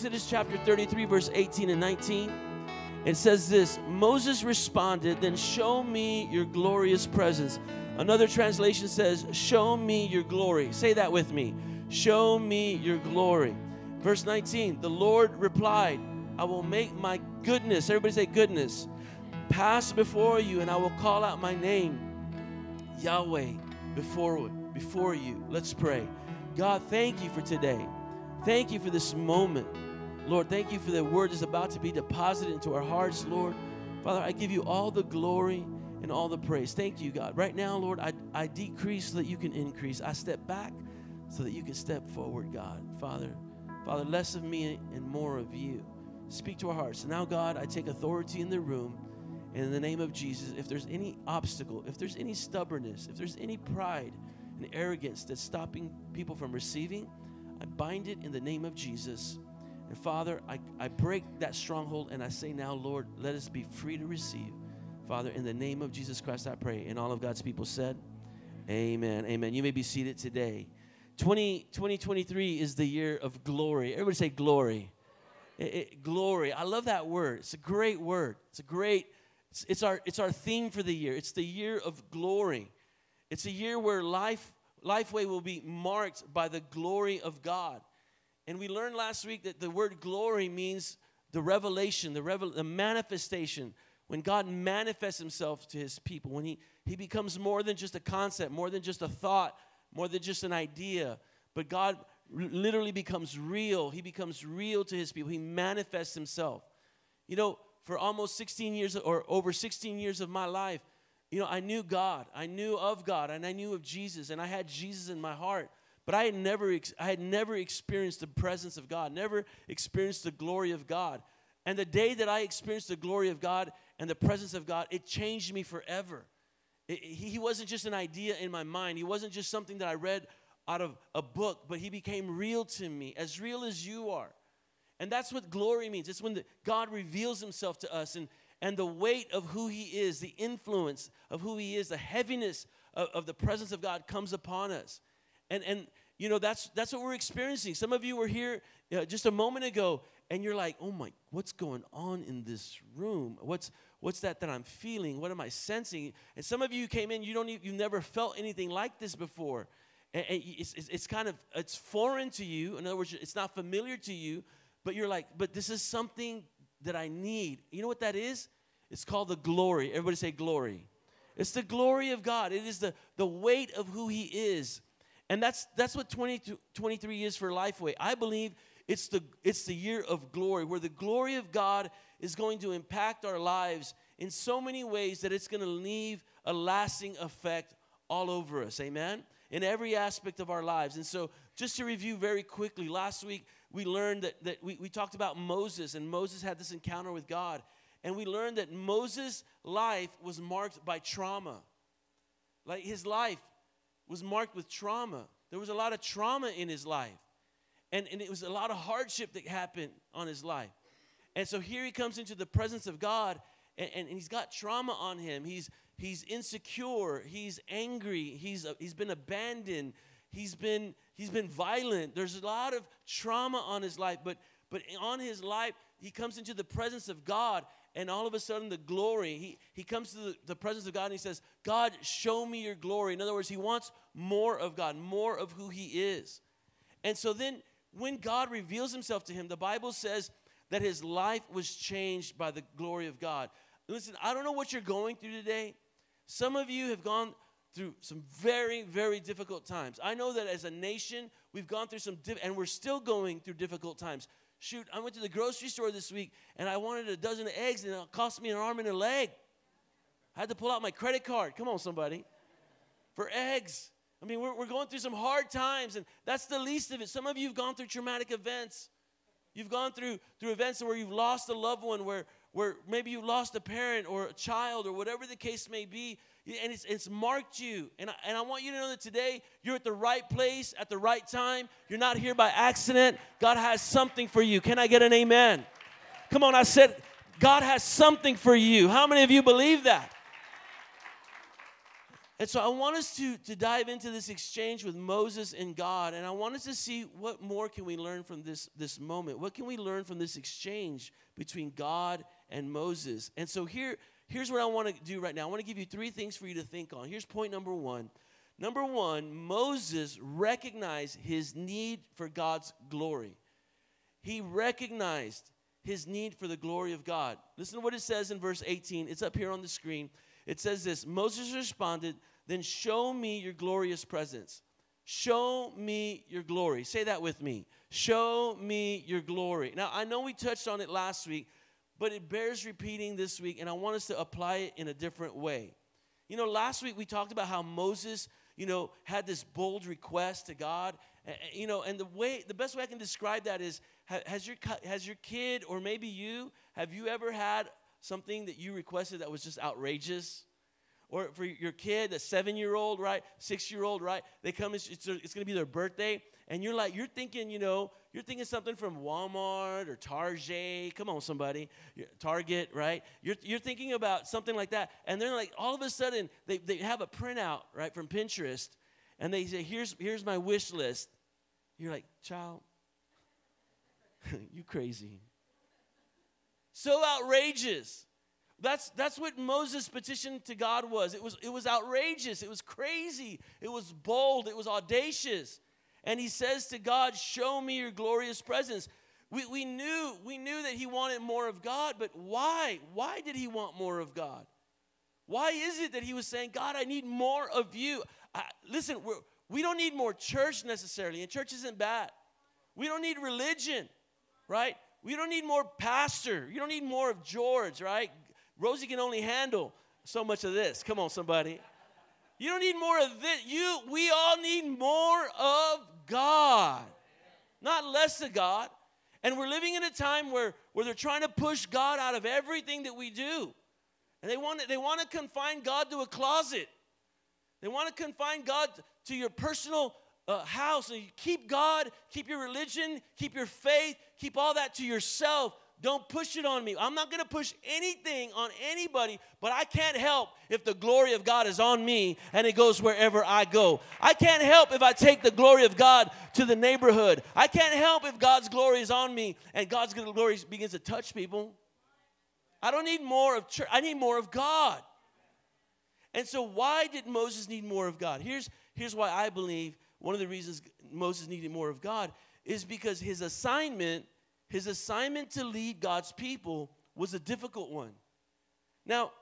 Exodus chapter 33, verse 18 and 19. It says this Moses responded, Then show me your glorious presence. Another translation says, Show me your glory. Say that with me. Show me your glory. Verse 19, the Lord replied, I will make my goodness, everybody say goodness, pass before you, and I will call out my name, Yahweh, before, before you. Let's pray. God, thank you for today. Thank you for this moment. Lord, thank you for the word that's about to be deposited into our hearts, Lord. Father, I give you all the glory and all the praise. Thank you, God. Right now, Lord, I, I decrease so that you can increase. I step back so that you can step forward, God. Father, Father, less of me and more of you. Speak to our hearts. Now, God, I take authority in the room. And in the name of Jesus, if there's any obstacle, if there's any stubbornness, if there's any pride and arrogance that's stopping people from receiving, I bind it in the name of Jesus. And Father, I, I break that stronghold and I say now, Lord, let us be free to receive. Father, in the name of Jesus Christ, I pray. And all of God's people said, Amen. Amen. You may be seated today. 20, 2023 is the year of glory. Everybody say glory. It, it, glory. I love that word. It's a great word. It's a great, it's, it's, our, it's our theme for the year. It's the year of glory. It's a year where life Lifeway will be marked by the glory of God. And we learned last week that the word glory means the revelation, the, revel- the manifestation. When God manifests himself to his people, when he, he becomes more than just a concept, more than just a thought, more than just an idea, but God literally becomes real. He becomes real to his people. He manifests himself. You know, for almost 16 years or over 16 years of my life, you know, I knew God, I knew of God, and I knew of Jesus, and I had Jesus in my heart. But I had never, I had never experienced the presence of God, never experienced the glory of God. And the day that I experienced the glory of God and the presence of God, it changed me forever. It, he wasn't just an idea in my mind. He wasn't just something that I read out of a book, but he became real to me, as real as you are. And that's what glory means. It's when the, God reveals himself to us and, and the weight of who he is, the influence of who he is, the heaviness of, of the presence of God comes upon us. And, and you know, that's, that's what we're experiencing. Some of you were here just a moment ago and you're like, oh my, what's going on in this room? What's, what's that that I'm feeling? What am I sensing? And some of you came in, you don't you've never felt anything like this before. And, and it's, it's, it's kind of, it's foreign to you. In other words, it's not familiar to you, but you're like, but this is something that I need. You know what that is? It's called the glory. Everybody say glory. It's the glory of God. It is the, the weight of who He is. And that's that's what 2023 is for Lifeway. I believe it's the it's the year of glory where the glory of God is going to impact our lives in so many ways that it's going to leave a lasting effect all over us. Amen. In every aspect of our lives. And so just to review very quickly, last week we learned that, that we, we talked about Moses, and Moses had this encounter with God. And we learned that Moses' life was marked by trauma. Like his life was marked with trauma. There was a lot of trauma in his life. And, and it was a lot of hardship that happened on his life. And so here he comes into the presence of God, and, and, and he's got trauma on him. He's, he's insecure, he's angry, he's, uh, he's been abandoned, he's been he's been violent there's a lot of trauma on his life but but on his life he comes into the presence of god and all of a sudden the glory he, he comes to the, the presence of god and he says god show me your glory in other words he wants more of god more of who he is and so then when god reveals himself to him the bible says that his life was changed by the glory of god listen i don't know what you're going through today some of you have gone through some very, very difficult times. I know that as a nation, we've gone through some, and we're still going through difficult times. Shoot, I went to the grocery store this week and I wanted a dozen eggs and it cost me an arm and a leg. I had to pull out my credit card. Come on, somebody. For eggs. I mean, we're, we're going through some hard times, and that's the least of it. Some of you have gone through traumatic events. You've gone through through events where you've lost a loved one, where where maybe you lost a parent or a child or whatever the case may be, and it's, it's marked you. And I, and I want you to know that today you're at the right place at the right time. You're not here by accident. God has something for you. Can I get an amen? Come on, I said, God has something for you. How many of you believe that? And so I want us to, to dive into this exchange with Moses and God, and I want us to see what more can we learn from this, this moment. What can we learn from this exchange between God and Moses? And so here, here's what I want to do right now. I want to give you three things for you to think on. Here's point number one. Number one, Moses recognized his need for God's glory. He recognized his need for the glory of God. Listen to what it says in verse 18. It's up here on the screen. It says this Moses responded, then show me your glorious presence. Show me your glory. Say that with me. Show me your glory. Now, I know we touched on it last week, but it bears repeating this week, and I want us to apply it in a different way. You know, last week we talked about how Moses, you know, had this bold request to God. You know, and the way, the best way I can describe that is has your, has your kid, or maybe you, have you ever had something that you requested that was just outrageous? Or for your kid, a seven year old, right? Six year old, right? They come, it's, it's, it's going to be their birthday. And you're like, you're thinking, you know, you're thinking something from Walmart or Target. Come on, somebody. Target, right? You're, you're thinking about something like that. And then, like, all of a sudden, they, they have a printout, right, from Pinterest. And they say, here's, here's my wish list. You're like, child, you crazy. So outrageous. That's, that's what Moses' petition to God was. It was. it was outrageous. It was crazy. It was bold. It was audacious. And he says to God, Show me your glorious presence. We, we, knew, we knew that he wanted more of God, but why? Why did he want more of God? Why is it that he was saying, God, I need more of you? I, listen, we're, we don't need more church necessarily, and church isn't bad. We don't need religion, right? We don't need more pastor. You don't need more of George, right? Rosie can only handle so much of this. Come on, somebody. You don't need more of this. You, we all need more of God, not less of God. And we're living in a time where, where they're trying to push God out of everything that we do. And they want, to, they want to confine God to a closet. They want to confine God to your personal uh, house. And you keep God, keep your religion, keep your faith, keep all that to yourself. Don't push it on me. I'm not going to push anything on anybody, but I can't help if the glory of God is on me and it goes wherever I go. I can't help if I take the glory of God to the neighborhood. I can't help if God's glory is on me and God's glory begins to touch people. I don't need more of church, I need more of God. And so, why did Moses need more of God? Here's, here's why I believe one of the reasons Moses needed more of God is because his assignment his assignment to lead God's people was a difficult one. Now,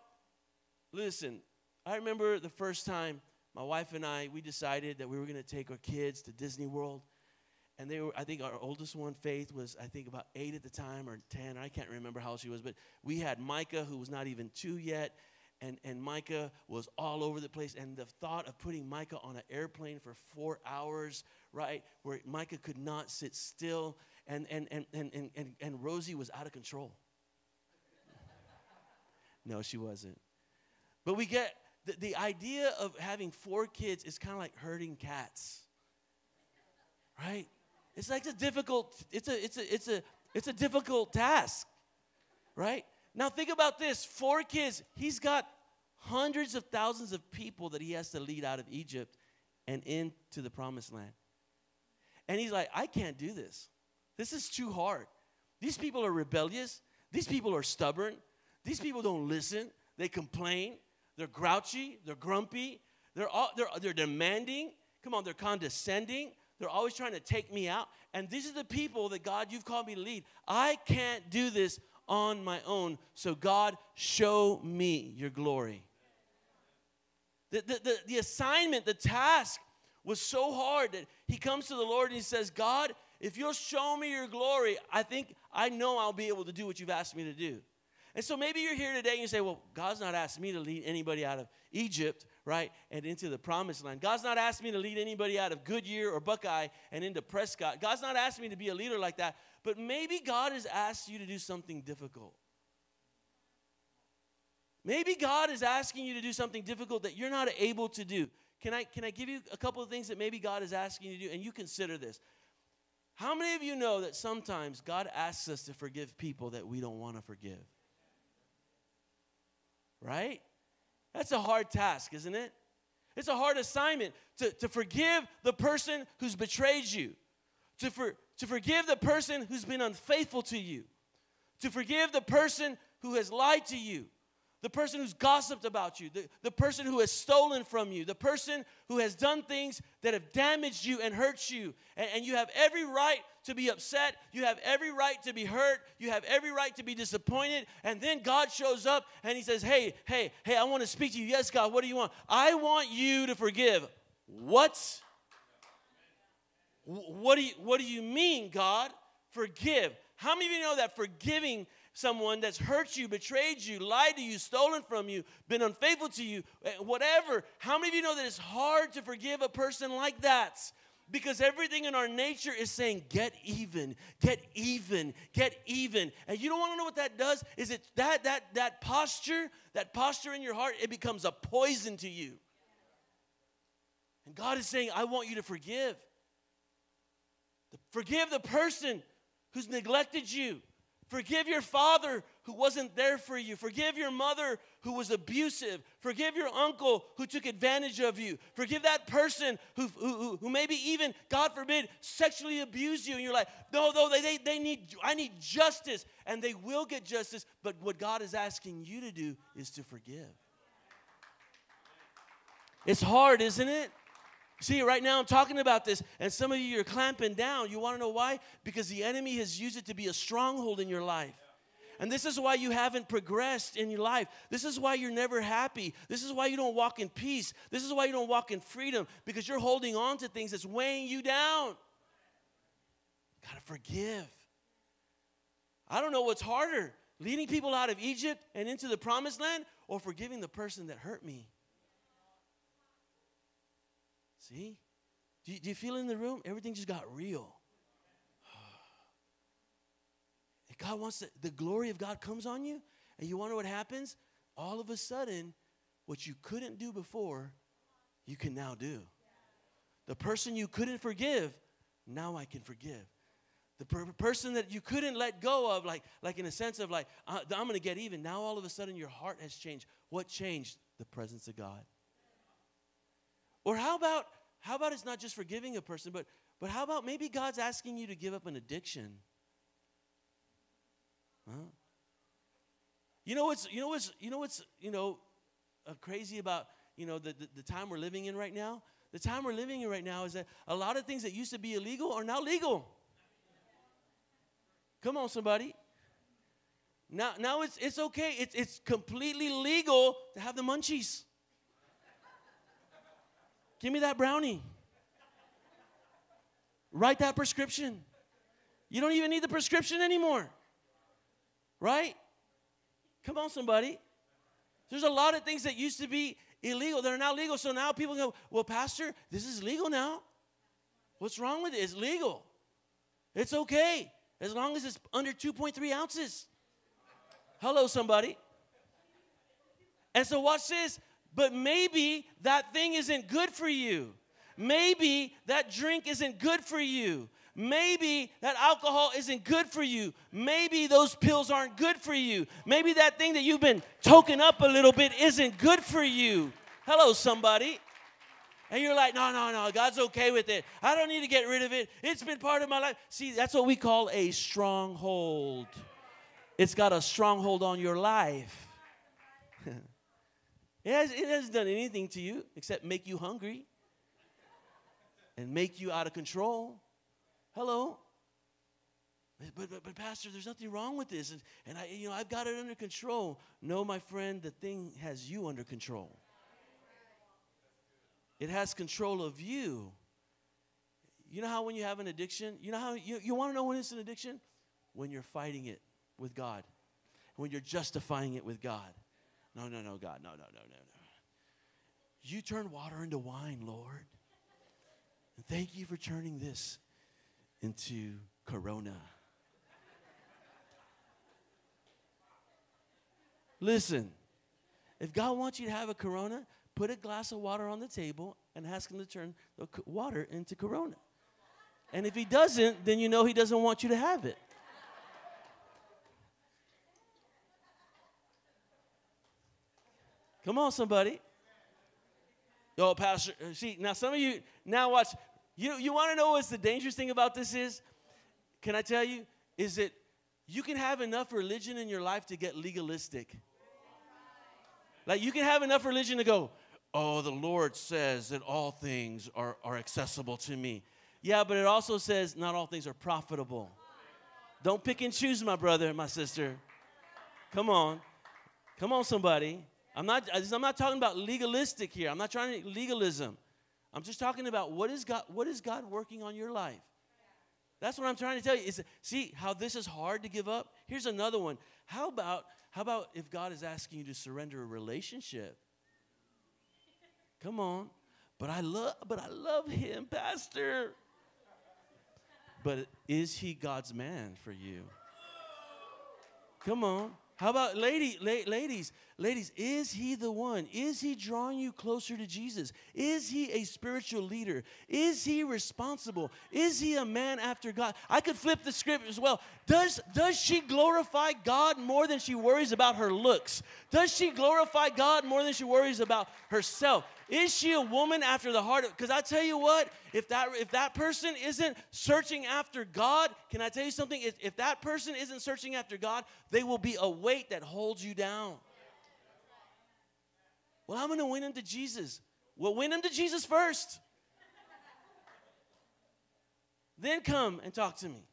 listen, I remember the first time my wife and I we decided that we were going to take our kids to Disney World. And they were, I think our oldest one, Faith, was I think about eight at the time or 10. I can't remember how old she was, but we had Micah, who was not even two yet. And, and Micah was all over the place. And the thought of putting Micah on an airplane for four hours, right, where Micah could not sit still and, and, and, and, and, and Rosie was out of control. no, she wasn't. But we get the, the idea of having four kids is kind of like herding cats, right? It's like a difficult, it's a, it's a, it's a, it's a difficult task, right? Now think about this: four kids. He's got hundreds of thousands of people that he has to lead out of Egypt and into the promised land. And he's like, I can't do this. This is too hard. These people are rebellious. These people are stubborn. These people don't listen. They complain. They're grouchy. They're grumpy. They're, all, they're, they're demanding. Come on, they're condescending. They're always trying to take me out. And these are the people that God, you've called me to lead. I can't do this on my own. So, God, show me your glory. The, the, the, the assignment, the task was so hard that he comes to the Lord and he says, God, if you'll show me your glory, I think I know I'll be able to do what you've asked me to do. And so maybe you're here today and you say, well, God's not asked me to lead anybody out of Egypt, right, and into the promised land. God's not asked me to lead anybody out of Goodyear or Buckeye and into Prescott. God's not asked me to be a leader like that. But maybe God has asked you to do something difficult. Maybe God is asking you to do something difficult that you're not able to do. Can I, can I give you a couple of things that maybe God is asking you to do? And you consider this. How many of you know that sometimes God asks us to forgive people that we don't want to forgive? Right? That's a hard task, isn't it? It's a hard assignment to, to forgive the person who's betrayed you, to, for, to forgive the person who's been unfaithful to you, to forgive the person who has lied to you, the person who's gossiped about you, the, the person who has stolen from you, the person who has done things that have damaged you and hurt you. And, and, you have every right to be upset. You have every right to be hurt. You have every right to be disappointed. And then God shows up and He says, Hey, hey, hey, I want to speak to you. Yes, God, what do you want? I want you to forgive. What? What do you, what do you mean, God? Forgive. How many of you know that forgiving someone that's hurt you, betrayed you, lied to you, stolen from you, been unfaithful to you, eh, whatever. How many of you know that it's hard to forgive a person like that? Because everything in our nature is saying, get even, get even, get even. And you don't want to know what that does? Is it that that that posture, that posture in your heart, it becomes a poison to you. And God is saying, I want you to forgive. Forgive the person who's neglected you. Forgive your father who wasn't there for you. Forgive your mother who was abusive. Forgive your uncle who took advantage of you. Forgive that person who, who, who maybe even, God forbid, sexually abused you. And you're like, no, no, they, they, they need, I need justice. And they will get justice. But what God is asking you to do is to forgive. It's hard, isn't it? See, right now I'm talking about this, and some of you are clamping down. You want to know why? Because the enemy has used it to be a stronghold in your life. And this is why you haven't progressed in your life. This is why you're never happy. This is why you don't walk in peace. This is why you don't walk in freedom because you're holding on to things that's weighing you down. Got to forgive. I don't know what's harder leading people out of Egypt and into the promised land or forgiving the person that hurt me. See? Do you, do you feel in the room? Everything just got real. God wants to, the glory of God comes on you, and you wonder what happens? All of a sudden, what you couldn't do before, you can now do. The person you couldn't forgive, now I can forgive. The per- person that you couldn't let go of, like, like in a sense of like, uh, I'm going to get even. Now all of a sudden your heart has changed. What changed? The presence of God. Or how about how about it's not just forgiving a person, but but how about maybe God's asking you to give up an addiction? Huh? You know what's you know what's you know what's you know uh, crazy about you know the, the, the time we're living in right now? The time we're living in right now is that a lot of things that used to be illegal are now legal. Come on, somebody. Now, now it's, it's okay. It's, it's completely legal to have the munchies. Give me that brownie. Write that prescription. You don't even need the prescription anymore. Right? Come on, somebody. There's a lot of things that used to be illegal that are now legal. So now people go, well, Pastor, this is legal now. What's wrong with it? It's legal. It's okay as long as it's under 2.3 ounces. Hello, somebody. And so, watch this but maybe that thing isn't good for you. Maybe that drink isn't good for you. Maybe that alcohol isn't good for you. Maybe those pills aren't good for you. Maybe that thing that you've been toking up a little bit isn't good for you. Hello, somebody. And you're like, no, no, no, God's okay with it. I don't need to get rid of it. It's been part of my life. See, that's what we call a stronghold. It's got a stronghold on your life. It, has, it hasn't done anything to you except make you hungry and make you out of control. Hello? But, but, but, Pastor, there's nothing wrong with this. And, and I, you know, I've got it under control. No, my friend, the thing has you under control. It has control of you. You know how when you have an addiction, you know how you, you want to know when it's an addiction? When you're fighting it with God, when you're justifying it with God. No, no, no, God. No, no, no, no, no. You turn water into wine, Lord. And thank you for turning this into Corona. Listen, if God wants you to have a Corona, put a glass of water on the table and ask Him to turn the water into Corona. And if He doesn't, then you know He doesn't want you to have it. Come on, somebody. Oh, Pastor, uh, see, now some of you, now watch, you, you want to know what's the dangerous thing about this is? Can I tell you? Is that you can have enough religion in your life to get legalistic. Like you can have enough religion to go, oh, the Lord says that all things are, are accessible to me. Yeah, but it also says not all things are profitable. Don't pick and choose, my brother, my sister. Come on. Come on, somebody. I'm not, I'm not talking about legalistic here. I'm not trying to legalism. I'm just talking about what is God, what is God working on your life? That's what I'm trying to tell you. Is see how this is hard to give up? Here's another one. How about how about if God is asking you to surrender a relationship? Come on. But I love but I love him, pastor. But is he God's man for you? Come on. How about lady, la- ladies? Ladies, is he the one? Is he drawing you closer to Jesus? Is he a spiritual leader? Is he responsible? Is he a man after God? I could flip the script as well. Does, does she glorify God more than she worries about her looks? Does she glorify God more than she worries about herself? Is she a woman after the heart of because I tell you what, if that if that person isn't searching after God, can I tell you something? If, if that person isn't searching after God, they will be a weight that holds you down. Well, I'm gonna win them to Jesus. Well, win them to Jesus first. then come and talk to me.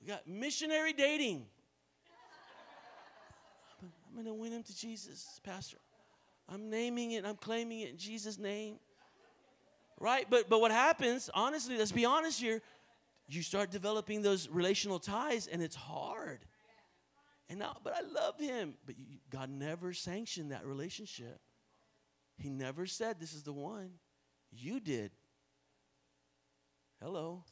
We got missionary dating. I'm going to win him to Jesus, Pastor. I'm naming it, I'm claiming it in Jesus' name. Right? But but what happens, honestly, let's be honest here, you start developing those relational ties and it's hard. And now, but I love him. But you, God never sanctioned that relationship. He never said this is the one. You did. Hello.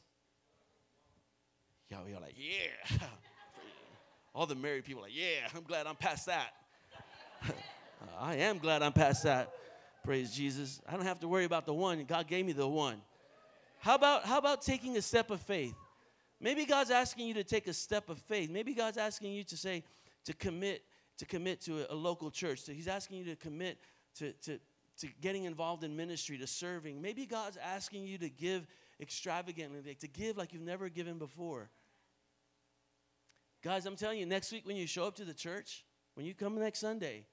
Y'all, y'all like, yeah. All the married people like, yeah, I'm glad I'm past that. I am glad I'm past that. Praise Jesus. I don't have to worry about the one. God gave me the one. How about how about taking a step of faith? Maybe God's asking you to take a step of faith. Maybe God's asking you to say to commit to commit to a, a local church. So he's asking you to commit to, to, to getting involved in ministry, to serving. Maybe God's asking you to give extravagantly, to give like you've never given before. Guys, I'm telling you, next week when you show up to the church, when you come next Sunday,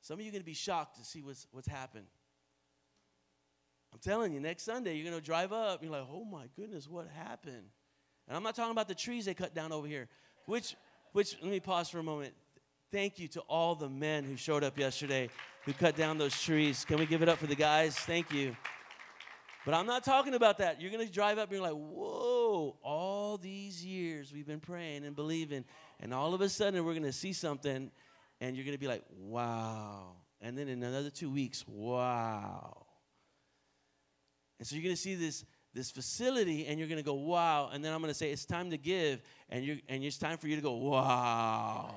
some of you are going to be shocked to see what's, what's happened. I'm telling you, next Sunday, you're going to drive up. You're like, oh my goodness, what happened? And I'm not talking about the trees they cut down over here, which, which let me pause for a moment. Thank you to all the men who showed up yesterday who cut down those trees. Can we give it up for the guys? Thank you. But I'm not talking about that. You're going to drive up and you're like, whoa, all these years we've been praying and believing, and all of a sudden we're going to see something and you're going to be like, wow. And then in another two weeks, wow. And so you're going to see this, this facility and you're going to go, wow. And then I'm going to say, it's time to give. And, you're, and it's time for you to go, wow.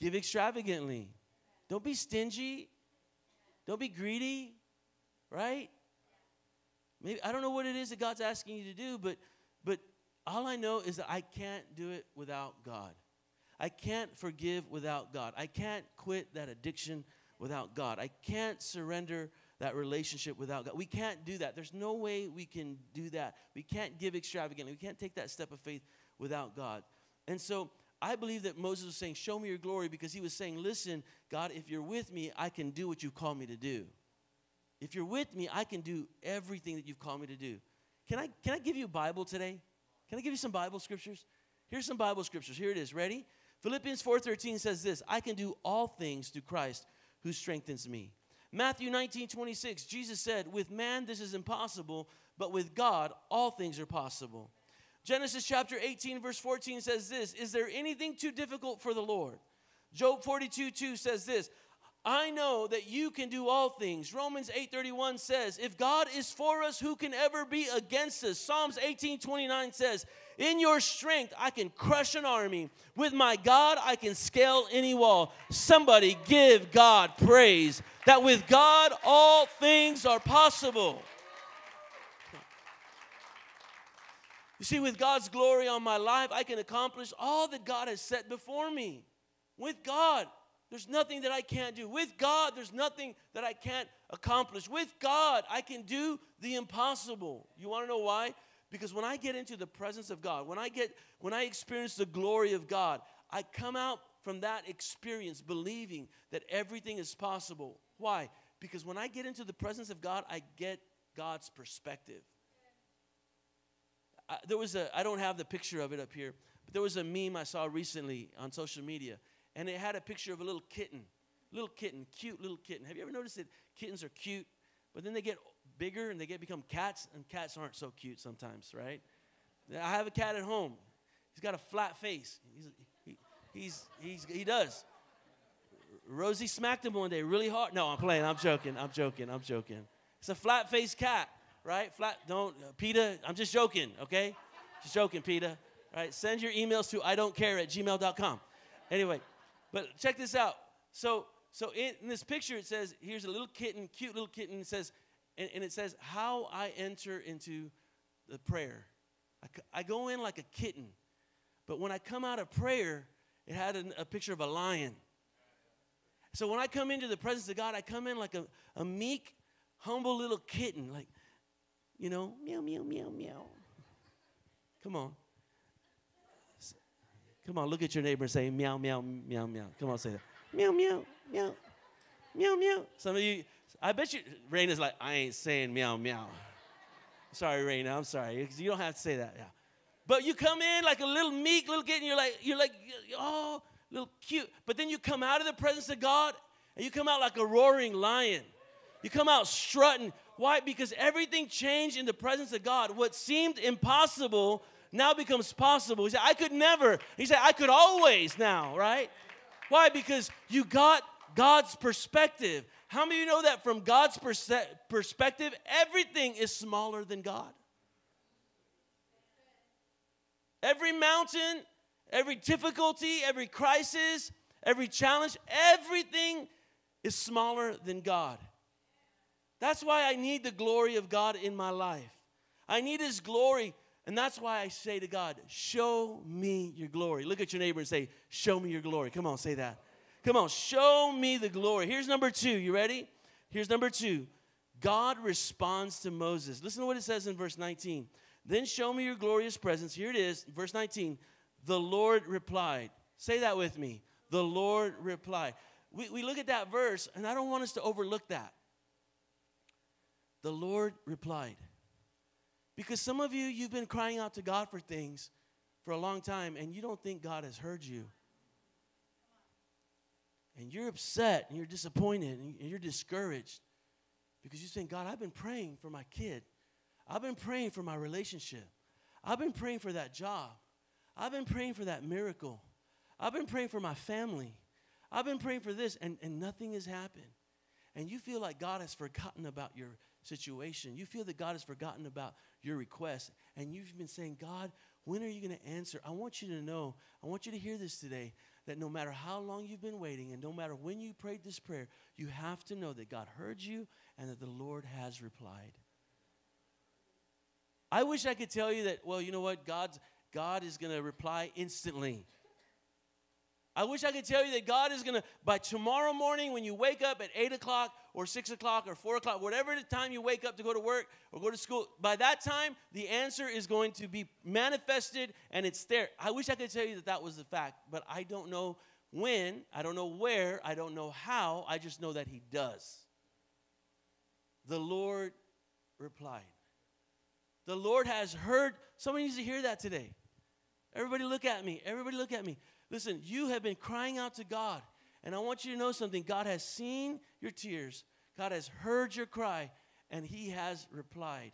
give extravagantly. Don't be stingy. Don't be greedy, right? Maybe I don't know what it is that God's asking you to do, but but all I know is that I can't do it without God. I can't forgive without God. I can't quit that addiction without God. I can't surrender that relationship without God. We can't do that. There's no way we can do that. We can't give extravagantly. We can't take that step of faith without God. And so I believe that Moses was saying, Show me your glory, because he was saying, Listen, God, if you're with me, I can do what you've called me to do. If you're with me, I can do everything that you've called me to do. Can I, can I give you a Bible today? Can I give you some Bible scriptures? Here's some Bible scriptures. Here it is. Ready? Philippians 4:13 says this, I can do all things through Christ who strengthens me. Matthew 19, 26, Jesus said, With man this is impossible, but with God all things are possible. Genesis chapter 18, verse 14 says this Is there anything too difficult for the Lord? Job 42, 2 says this I know that you can do all things. Romans 8:31 says, "If God is for us, who can ever be against us?" Psalms 18:29 says, "In your strength I can crush an army. With my God I can scale any wall." Somebody give God praise that with God all things are possible. You see, with God's glory on my life, I can accomplish all that God has set before me. With God, there's nothing that I can't do. With God, there's nothing that I can't accomplish. With God, I can do the impossible. You want to know why? Because when I get into the presence of God, when I get when I experience the glory of God, I come out from that experience believing that everything is possible. Why? Because when I get into the presence of God, I get God's perspective. I, there was a I don't have the picture of it up here, but there was a meme I saw recently on social media and it had a picture of a little kitten. Little kitten, cute little kitten. Have you ever noticed that kittens are cute, but then they get bigger and they get become cats, and cats aren't so cute sometimes, right? I have a cat at home. He's got a flat face. He's, he, he's, he's, he does. Rosie smacked him one day really hard. No, I'm playing. I'm joking. I'm joking. I'm joking. It's a flat faced cat, right? Flat. Don't, uh, PETA. I'm just joking, okay? Just joking, PETA. Right? Send your emails to I don't care at gmail.com. Anyway, but check this out. So, so in, in, this picture, it says, here's a little kitten, cute little kitten. It says, and, and it says, how I enter into the prayer. I, I, go in like a kitten. But when I come out of prayer, it had a, a picture of a lion. So when I come into the presence of God, I come in like a, a meek, humble little kitten, like, you know, meow, meow, meow, meow. Come on. Come on, look at your neighbor and say meow, meow, meow, meow. Come on, say that. Meow, meow, meow, meow, meow. Some of you, I bet you, Raina's like, I ain't saying meow, meow. Sorry, Raina, I'm sorry. You don't have to say that. Yeah. But you come in like a little meek little kid, and you're like, you're like, oh, little cute. But then you come out of the presence of God, and you come out like a roaring lion. You come out strutting. Why? Because everything changed in the presence of God. What seemed impossible now becomes possible. He said, I could never. He said, I could always now, right? Why? Because you got God's perspective. How many of you know that from God's perspective, everything is smaller than God? Every mountain, every difficulty, every crisis, every challenge, everything is smaller than God. That's why I need the glory of God in my life. I need His glory and that's why I say to God, Show me your glory. Look at your neighbor and say, Show me your glory. Come on, say that. Come on, show me the glory. Here's number two. You ready? Here's number two. God responds to Moses. Listen to what it says in verse 19. Then show me your glorious presence. Here it is, verse 19. The Lord replied. Say that with me. The Lord replied. We, we look at that verse, and I don't want us to overlook that. The Lord replied. Because some of you, you've been crying out to God for things for a long time and you don't think God has heard you. And you're upset and you're disappointed and you're discouraged because you think, God, I've been praying for my kid. I've been praying for my relationship. I've been praying for that job. I've been praying for that miracle. I've been praying for my family. I've been praying for this, and, and nothing has happened. And you feel like God has forgotten about your situation. You feel that God has forgotten about your request. And you've been saying, God, when are you going to answer? I want you to know, I want you to hear this today that no matter how long you've been waiting and no matter when you prayed this prayer, you have to know that God heard you and that the Lord has replied. I wish I could tell you that, well, you know what? God's, God is going to reply instantly. I wish I could tell you that God is going to, by tomorrow morning when you wake up at 8 o'clock or 6 o'clock or 4 o'clock, whatever the time you wake up to go to work or go to school, by that time, the answer is going to be manifested and it's there. I wish I could tell you that that was the fact, but I don't know when, I don't know where, I don't know how, I just know that He does. The Lord replied. The Lord has heard. Somebody needs to hear that today. Everybody look at me. Everybody look at me. Listen, you have been crying out to God. And I want you to know something God has seen your tears, God has heard your cry, and He has replied.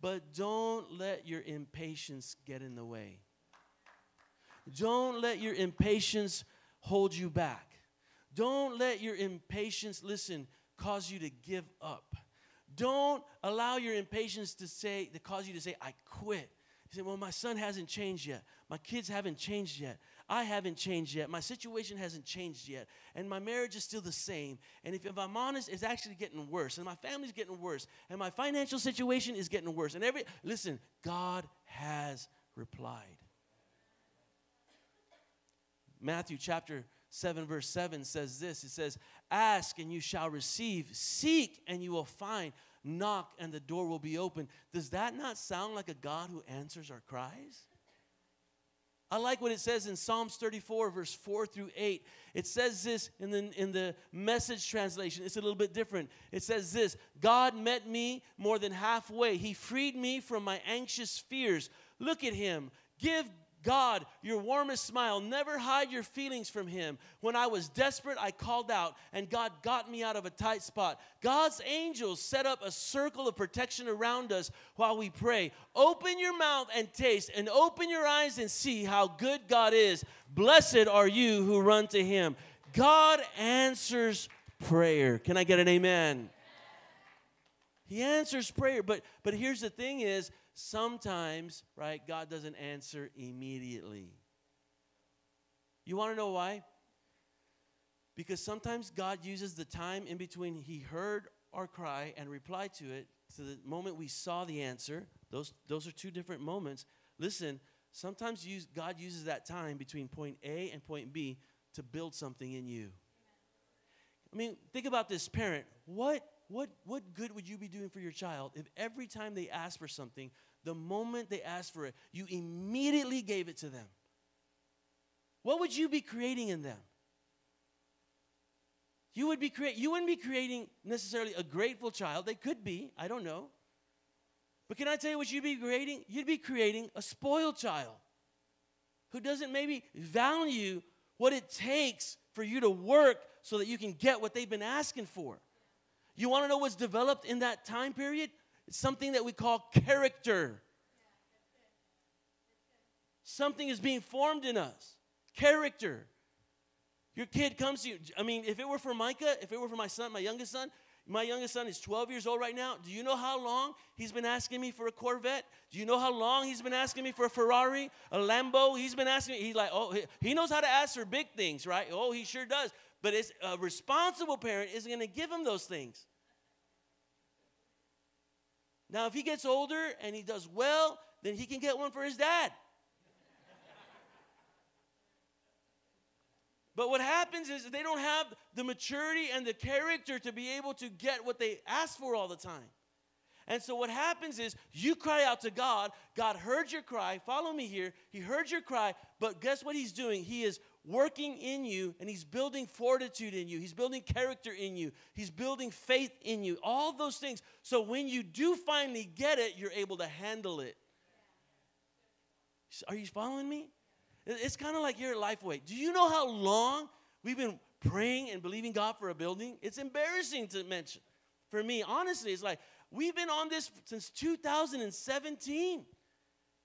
But don't let your impatience get in the way. Don't let your impatience hold you back. Don't let your impatience, listen, cause you to give up. Don't allow your impatience to say, to cause you to say, I quit. You say, well, my son hasn't changed yet. My kids haven't changed yet. I haven't changed yet. My situation hasn't changed yet. And my marriage is still the same. And if, if I'm honest, it's actually getting worse. And my family's getting worse. And my financial situation is getting worse. And every, listen, God has replied. Matthew chapter 7, verse 7 says this it says, Ask and you shall receive, seek and you will find, knock and the door will be open. Does that not sound like a God who answers our cries? I like what it says in Psalms 34, verse 4 through 8. It says this in the, in the message translation. It's a little bit different. It says this God met me more than halfway. He freed me from my anxious fears. Look at him. Give God, your warmest smile. Never hide your feelings from Him. When I was desperate, I called out, and God got me out of a tight spot. God's angels set up a circle of protection around us while we pray. Open your mouth and taste, and open your eyes and see how good God is. Blessed are you who run to Him. God answers prayer. Can I get an amen? He answers prayer, but but here's the thing is sometimes, right, God doesn't answer immediately. You want to know why? Because sometimes God uses the time in between He heard our cry and replied to it to the moment we saw the answer. Those, those are two different moments. Listen, sometimes use, God uses that time between point A and point B to build something in you. I mean, think about this parent. What, what, what good would you be doing for your child if every time they ask for something, the moment they asked for it, you immediately gave it to them. What would you be creating in them? You would be create you wouldn't be creating necessarily a grateful child. They could be, I don't know. But can I tell you what you'd be creating? You'd be creating a spoiled child who doesn't maybe value what it takes for you to work so that you can get what they've been asking for. You want to know what's developed in that time period? It's something that we call character. Something is being formed in us. Character. Your kid comes to you. I mean, if it were for Micah, if it were for my son, my youngest son, my youngest son is 12 years old right now. Do you know how long he's been asking me for a Corvette? Do you know how long he's been asking me for a Ferrari, a Lambo? He's been asking me. He's like, oh, he knows how to ask for big things, right? Oh, he sure does. But it's a responsible parent isn't going to give him those things. Now, if he gets older and he does well, then he can get one for his dad. But what happens is they don't have the maturity and the character to be able to get what they ask for all the time. And so what happens is you cry out to God. God heard your cry. Follow me here. He heard your cry, but guess what he's doing? He is working in you and he's building fortitude in you. He's building character in you. He's building faith in you. All those things. So when you do finally get it, you're able to handle it. Are you following me? It's kind of like you're at Lifeway. Do you know how long we've been praying and believing God for a building? It's embarrassing to mention. For me, honestly, it's like we've been on this since 2017.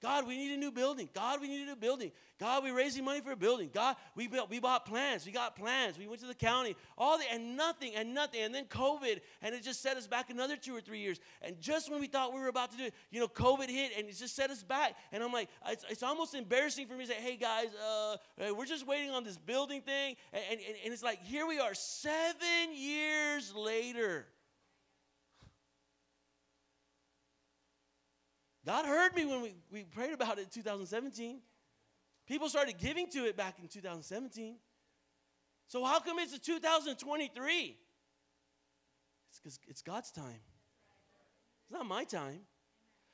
God, we need a new building. God, we need a new building. God, we're raising money for a building. God, we built, we bought plans. We got plans. We went to the county. All the and nothing and nothing. And then COVID, and it just set us back another two or three years. And just when we thought we were about to do it, you know, COVID hit and it just set us back. And I'm like, it's, it's almost embarrassing for me to say, hey guys, uh, we're just waiting on this building thing. And, and, and it's like, here we are seven years later. God heard me when we, we prayed about it in 2017. People started giving to it back in 2017. So how come it's a 2023? It's because it's God's time. It's not my time.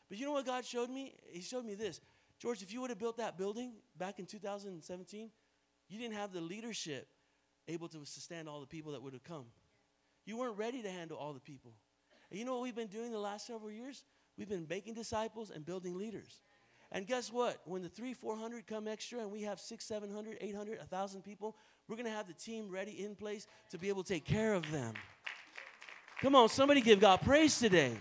But you know what God showed me? He showed me this. George, if you would have built that building back in 2017, you didn't have the leadership able to sustain all the people that would have come. You weren't ready to handle all the people. And you know what we've been doing the last several years? We've been making disciples and building leaders. And guess what? When the three, 400 come extra and we have six, 700, 800, 1,000 people, we're going to have the team ready in place to be able to take care of them. Come on, somebody give God praise today.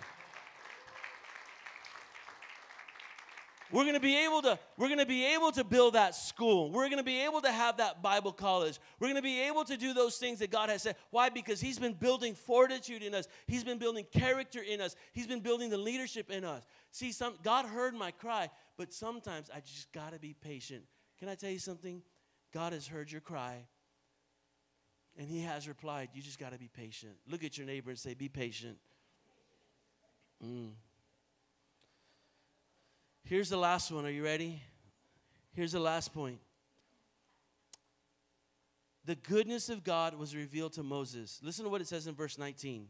We're going to be able to we're going to be able to build that school. We're going to be able to have that Bible college. We're going to be able to do those things that God has said. Why? Because he's been building fortitude in us. He's been building character in us. He's been building the leadership in us. See, some God heard my cry, but sometimes I just got to be patient. Can I tell you something? God has heard your cry. And he has replied. You just got to be patient. Look at your neighbor and say, Be patient. Mm. Here's the last one. Are you ready? Here's the last point. the goodness of God was revealed to Moses. Listen to what it says in verse 19.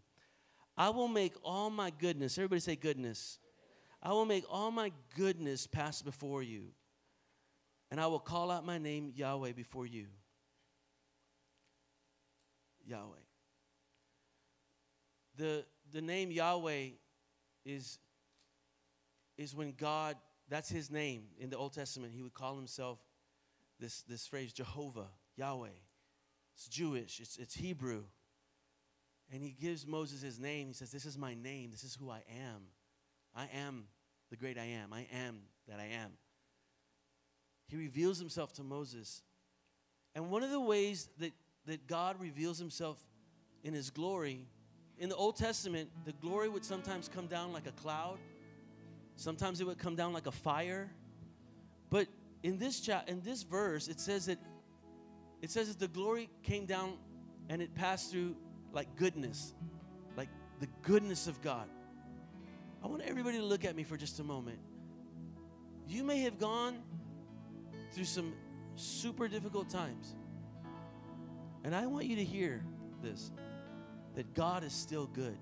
I will make all my goodness, everybody say goodness. I will make all my goodness pass before you, and I will call out my name Yahweh before you. Yahweh. The, the name Yahweh is, is when God, that's his name in the Old Testament. He would call himself this, this phrase, Jehovah, Yahweh. It's Jewish, it's, it's Hebrew. And he gives Moses his name. He says, This is my name. This is who I am. I am the great I am. I am that I am. He reveals himself to Moses. And one of the ways that, that God reveals himself in his glory, in the Old Testament, the glory would sometimes come down like a cloud, sometimes it would come down like a fire. But in this chat, in this verse, it says that it says that the glory came down and it passed through like goodness, like the goodness of God. I want everybody to look at me for just a moment. You may have gone through some super difficult times. And I want you to hear this that God is still good.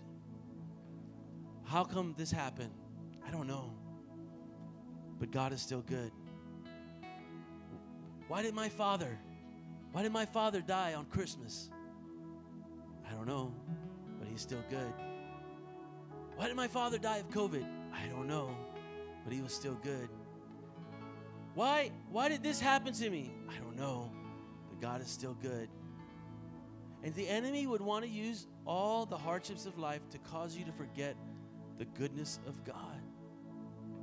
How come this happened? I don't know. But God is still good. Why did my father, why did my father die on Christmas? I don't know, but he's still good. Why did my father die of COVID? I don't know, but he was still good. Why why did this happen to me? I don't know, but God is still good. And the enemy would want to use all the hardships of life to cause you to forget the goodness of God.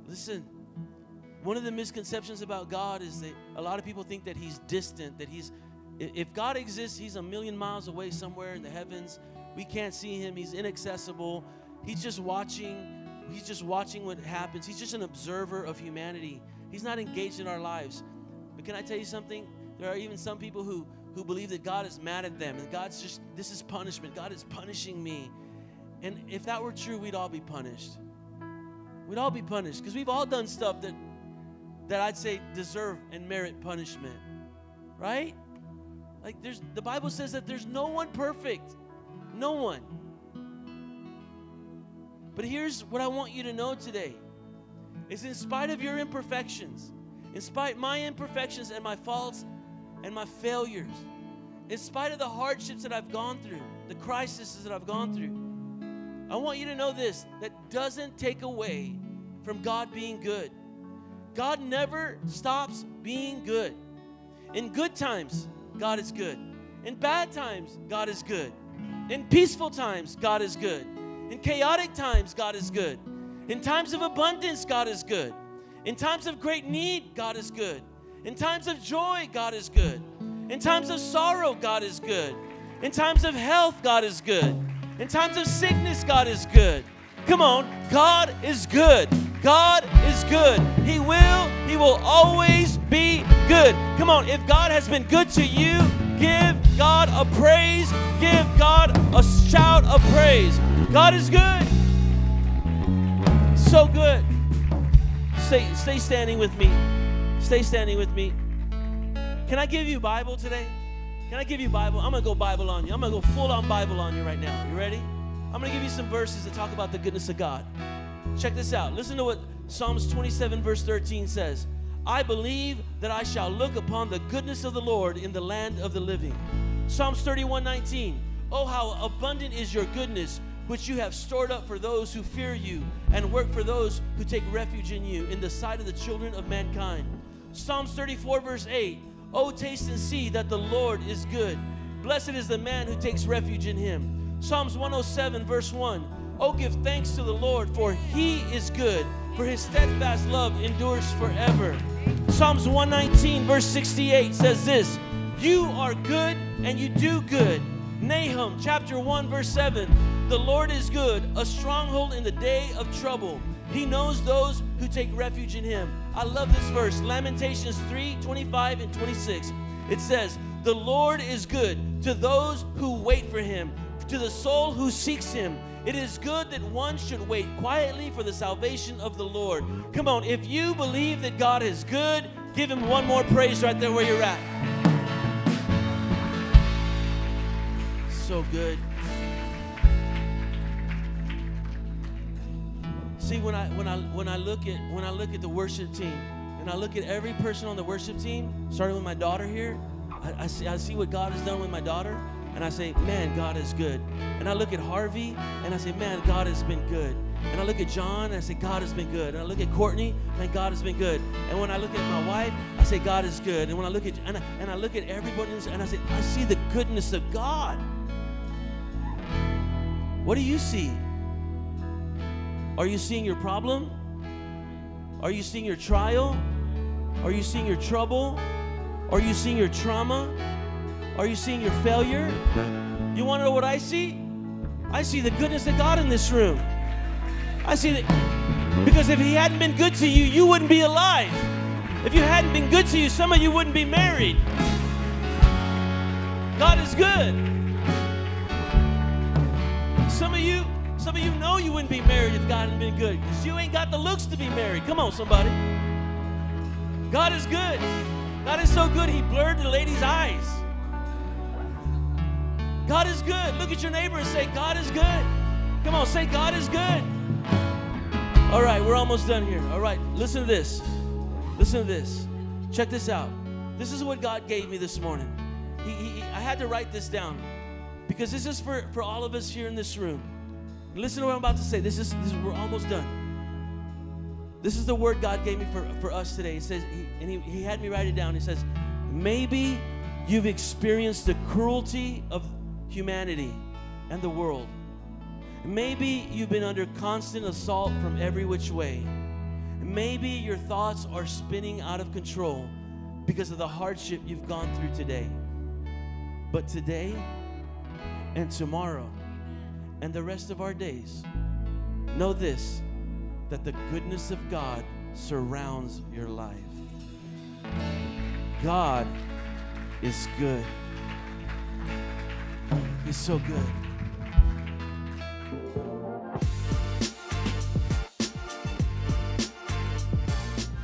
Listen, one of the misconceptions about God is that a lot of people think that he's distant, that he's if God exists, he's a million miles away somewhere in the heavens. We can't see him. He's inaccessible. He's just watching. He's just watching what happens. He's just an observer of humanity. He's not engaged in our lives. But can I tell you something? There are even some people who who believe that God is mad at them and God's just this is punishment. God is punishing me. And if that were true, we'd all be punished. We'd all be punished because we've all done stuff that that I'd say deserve and merit punishment. Right? Like there's the Bible says that there's no one perfect. No one. But here's what I want you to know today. Is in spite of your imperfections, in spite my imperfections and my faults and my failures, in spite of the hardships that I've gone through, the crises that I've gone through, I want you to know this that doesn't take away from God being good. God never stops being good. In good times, God is good. In bad times, God is good. In peaceful times, God is good. In chaotic times, God is good. In times of abundance, God is good. In times of great need, God is good. In times of joy, God is good. In times of sorrow, God is good. In times of health, God is good. In times of sickness, God is good. Come on, God is good. God is good. He will, He will always be good. Come on, if God has been good to you, give God a praise. Give God a shout of praise. God is good. So good. Stay, stay standing with me. Stay standing with me. Can I give you Bible today? Can I give you Bible? I'm gonna go Bible on you. I'm gonna go full on Bible on you right now. You ready? I'm gonna give you some verses that talk about the goodness of God. Check this out. Listen to what Psalms 27, verse 13 says. I believe that I shall look upon the goodness of the Lord in the land of the living. Psalms 31, 19. Oh, how abundant is your goodness, which you have stored up for those who fear you and work for those who take refuge in you in the sight of the children of mankind. Psalms 34, verse 8. Oh, taste and see that the Lord is good. Blessed is the man who takes refuge in him. Psalms 107, verse 1. Oh, give thanks to the Lord, for he is good, for his steadfast love endures forever. Psalms 119, verse 68 says this You are good and you do good. Nahum chapter 1, verse 7 The Lord is good, a stronghold in the day of trouble. He knows those who take refuge in him. I love this verse, Lamentations 3 25 and 26. It says, The Lord is good to those who wait for him, to the soul who seeks him. It is good that one should wait quietly for the salvation of the Lord. Come on, if you believe that God is good, give him one more praise right there where you're at. so good. See, when I when I when I look at when I look at the worship team, and I look at every person on the worship team, starting with my daughter here, I, I see I see what God has done with my daughter, and I say, man, God is good. And I look at Harvey, and I say, man, God has been good. And I look at John, and I say, God has been good. And I look at Courtney, and God has been good. And when I look at my wife, I say, God is good. And when I look at and I, and I look at everybody, and I say, I see the goodness of God. What do you see? Are you seeing your problem? Are you seeing your trial? Are you seeing your trouble? Are you seeing your trauma? Are you seeing your failure? You want to know what I see? I see the goodness of God in this room. I see that because if He hadn't been good to you, you wouldn't be alive. If you hadn't been good to you, some of you wouldn't be married. God is good. Some of you, some of you know you wouldn't be married if God hadn't been good because you ain't got the looks to be married. Come on, somebody. God is good. God is so good, He blurred the lady's eyes. God is good. Look at your neighbor and say, God is good. Come on, say, God is good. All right, we're almost done here. All right, listen to this. Listen to this. Check this out. This is what God gave me this morning. He, he, I had to write this down because this is for, for all of us here in this room. Listen to what I'm about to say. This is, this is we're almost done. This is the word God gave me for, for us today. He says, he, and he, he had me write it down. He says, maybe you've experienced the cruelty of humanity and the world. Maybe you've been under constant assault from every which way. Maybe your thoughts are spinning out of control because of the hardship you've gone through today. But today and tomorrow and the rest of our days, know this that the goodness of God surrounds your life. God is good. He's so good.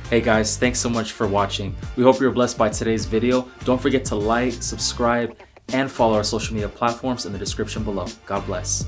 Hey guys, thanks so much for watching. We hope you're blessed by today's video. Don't forget to like, subscribe, and follow our social media platforms in the description below. God bless.